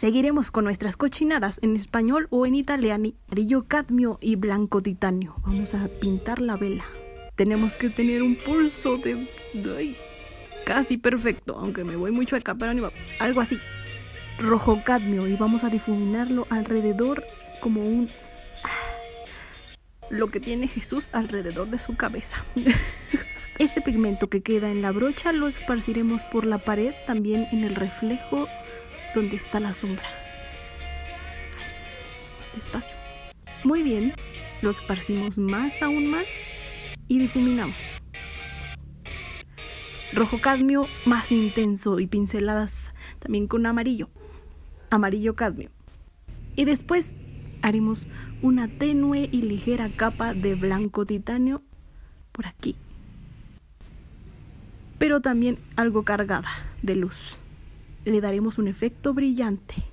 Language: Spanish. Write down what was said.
Seguiremos con nuestras cochinadas en español o en italiano. Amarillo cadmio y blanco titanio. Vamos a pintar la vela. Tenemos que tener un pulso de... casi perfecto, aunque me voy mucho acá, pero va- algo así. Rojo cadmio y vamos a difuminarlo alrededor como un... Lo que tiene Jesús alrededor de su cabeza. Ese pigmento que queda en la brocha lo esparciremos por la pared, también en el reflejo donde está la sombra. Despacio. Muy bien, lo esparcimos más aún más y difuminamos. Rojo cadmio más intenso y pinceladas también con amarillo. Amarillo cadmio. Y después haremos una tenue y ligera capa de blanco titanio por aquí. Pero también algo cargada de luz. Le daremos un efecto brillante.